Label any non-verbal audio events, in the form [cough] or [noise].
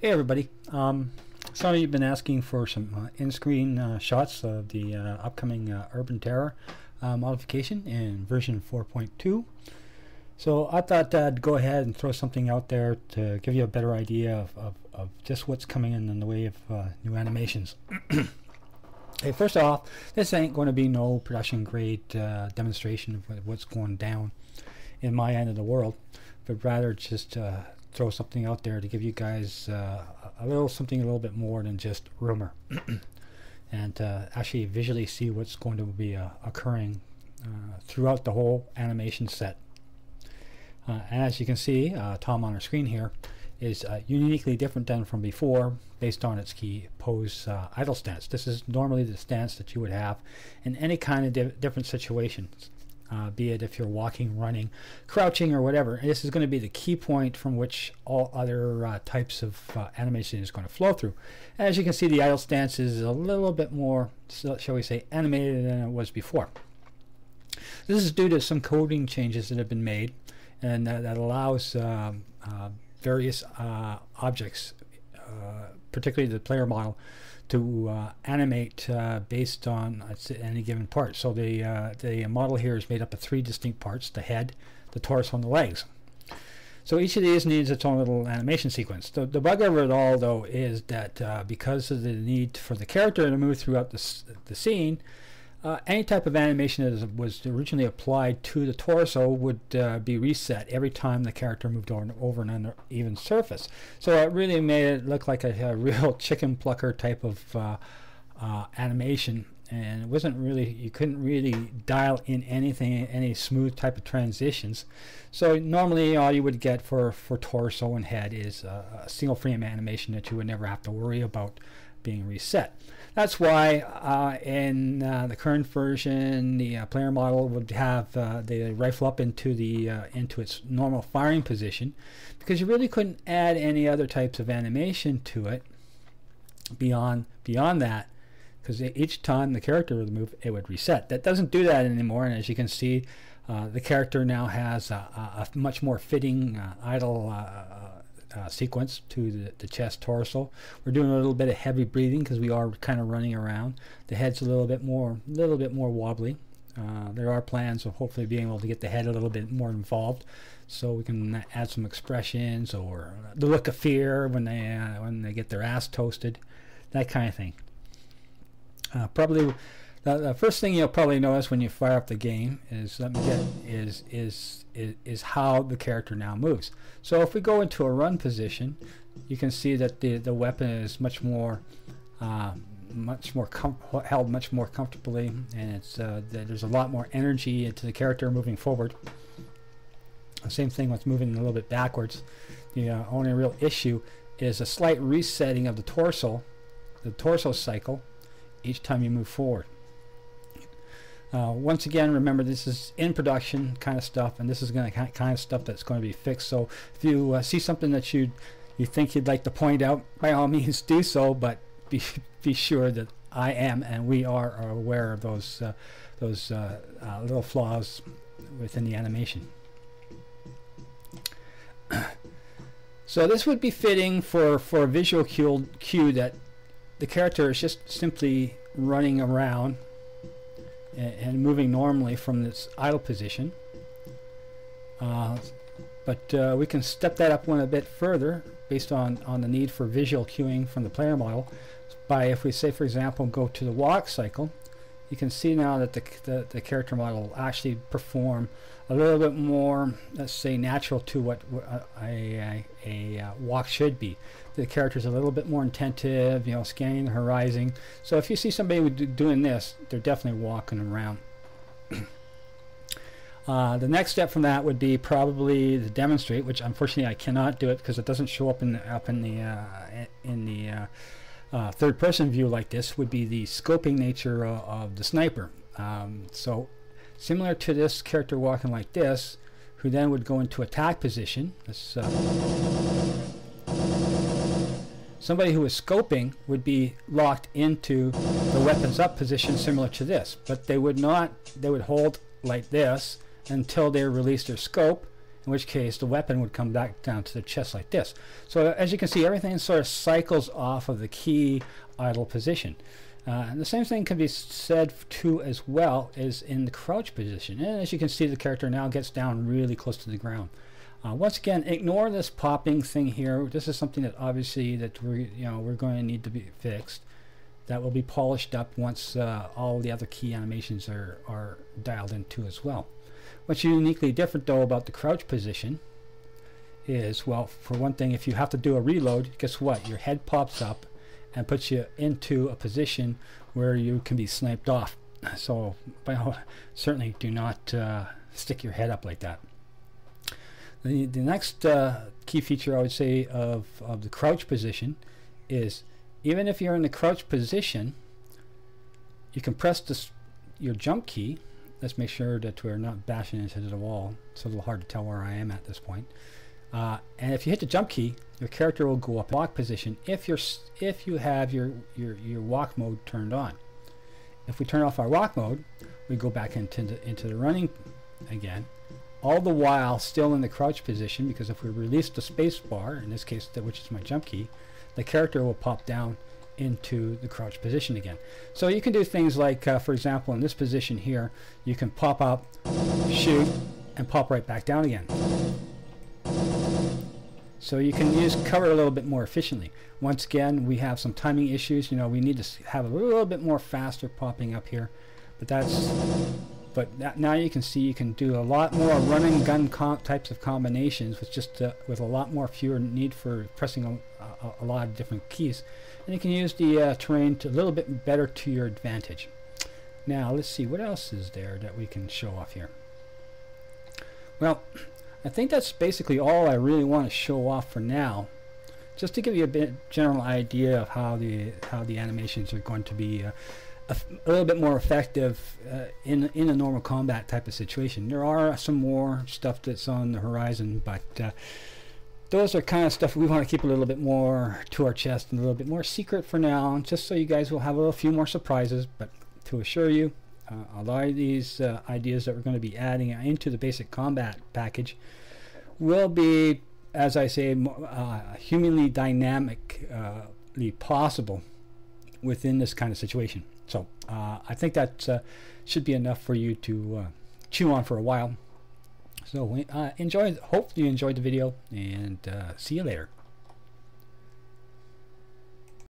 Hey everybody. Um, some of you have been asking for some uh, in-screen uh, shots of the uh, upcoming uh, Urban Terror uh, modification in version 4.2. So I thought I'd go ahead and throw something out there to give you a better idea of, of, of just what's coming in in the way of uh, new animations. [clears throat] hey, first off, this ain't going to be no production grade demonstration of what's going down in my end of the world, but rather just throw something out there to give you guys uh, a little something a little bit more than just rumor [clears throat] and uh, actually visually see what's going to be uh, occurring uh, throughout the whole animation set. Uh, and as you can see, uh, Tom on our screen here is uniquely different than from before based on its key pose idle stance. This is normally the stance that you would have in any kind of di different situations uh, be it if you're walking, running, crouching, or whatever. this is going to be the key point from which all other uh, types of uh, animation is going to flow through. As you can see, the idle stance is a little bit more, shall we say, animated than it was before. This is due to some coding changes that have been made, and that allows um, uh, various uh, objects, uh, particularly the player model, to uh, animate uh, based on any given part. So the, uh, the model here is made up of three distinct parts, the head, the torso, and the legs. So each of these needs its own little animation sequence. The, the bug of it all, though, is that uh, because of the need for the character to move throughout the, the scene, uh, any type of animation that was originally applied to the torso would uh, be reset every time the character moved over, over an uneven surface. So it really made it look like a, a [laughs] real chicken plucker type of uh, uh, animation. And it wasn't really you couldn't really dial in anything any smooth type of transitions. So normally all you would get for for torso and head is a, a single frame animation that you would never have to worry about being reset that's why uh, in uh, the current version, the uh, player model would have uh, the rifle up into the uh, into its normal firing position, because you really couldn't add any other types of animation to it beyond beyond that, because each time the character would move, it would reset. That doesn't do that anymore, and as you can see, uh, the character now has a, a, a much more fitting idle uh, sequence to the, the, chest torso. We're doing a little bit of heavy breathing because we are kind of running around. The head's a little bit more, a little bit more wobbly. Uh, there are plans of hopefully being able to get the head a little bit more involved, so we can add some expressions or the look of fear when they uh, when they get their ass toasted, that kind of thing. Uh, probably the, the, first thing you'll probably notice when you fire up the game is let me get is is is, is how the character now moves. So if we go into a run position, you can see that the, the weapon is much more uh, much more held much more comfortably and it's uh, there's a lot more energy into the character moving forward. The same thing with moving a little bit backwards. The uh, only real issue is a slight resetting of the torso, the torso cycle, each time you move forward. Uh, once again, remember this is in production kind of stuff, and this is going to kind of stuff that's going to be fixed. So if you uh, see something that you you think you'd like to point out, by all means [laughs] do so. But be be sure that I am and we are, are aware of those uh, those uh, uh, little flaws within the animation. [clears throat] so this would be fitting for for a visual cue, cue that the character is just simply running around and moving normally from this idle position. Uh, but uh, we can step that up one a bit further based on, on the need for visual cueing from the player model by if we say for example go to the walk cycle you can see now that the, the, the character model will actually perform a little bit more, let's say, natural to what a, a, a, a walk should be. The character is a little bit more attentive, you know, scanning the horizon. So if you see somebody doing this, they're definitely walking around. [clears throat] uh, the next step from that would be probably to demonstrate, which unfortunately I cannot do it because it doesn't show up in the, up in the uh, in the uh, uh, third person view like this would be the scoping nature of, of the sniper. Um, so similar to this character walking like this, who then would go into attack position. Uh, somebody who is scoping would be locked into the weapons up position similar to this, but they would not, they would hold like this until they release their scope in which case the weapon would come back down to the chest like this. So as you can see, everything sort of cycles off of the key idle position. Uh, and the same thing can be said too as well as in the crouch position. And as you can see, the character now gets down really close to the ground. Uh, once again, ignore this popping thing here. This is something that obviously that we you know we're going to need to be fixed. That will be polished up once uh, all the other key animations are are dialed into as well. What's uniquely different though about the crouch position is well, for one thing, if you have to do a reload, guess what? Your head pops up and puts you into a position where you can be sniped off. So, by, certainly do not uh, stick your head up like that. The, the next uh, key feature I would say of, of the crouch position is even if you're in the crouch position, you can press this, your jump key. Let's make sure that we're not bashing into the wall. It's a little hard to tell where I am at this point. Uh, and if you hit the jump key, your character will go up walk position if you're if you have your, your your walk mode turned on. If we turn off our walk mode, we go back into the, into the running again, all the while still in the crouch position because if we release the space bar, in this case, which is my jump key, the character will pop down into the crouch position again. So you can do things like, uh, for example, in this position here, you can pop up, shoot, and pop right back down again. So you can use cover a little bit more efficiently. Once again, we have some timing issues. You know, we need to have a little bit more faster popping up here, but that's but now you can see you can do a lot more run and gun types of combinations with just uh, with a lot more fewer need for pressing a, a, a, lot of different keys. And you can use the uh, terrain to a little bit better to your advantage. Now let's see what else is there that we can show off here? Well I think that's basically all I really want to show off for now. Just to give you a bit general idea of how the how the animations are going to be uh, a, little bit more effective uh, in in a normal combat type of situation. There are some more stuff that's on the horizon, but uh, those are kind of stuff we want to keep a little bit more to our chest and a little bit more secret for now, just so you guys will have a few more surprises. But to assure you, uh, a lot of these uh, ideas that we're going to be adding into the basic combat package will be, as I say, uh, humanly dynamically possible within this kind of situation. So uh, I think that uh, should be enough for you to uh, chew on for a while. So uh, enjoy. Hope you enjoyed the video, and uh, see you later.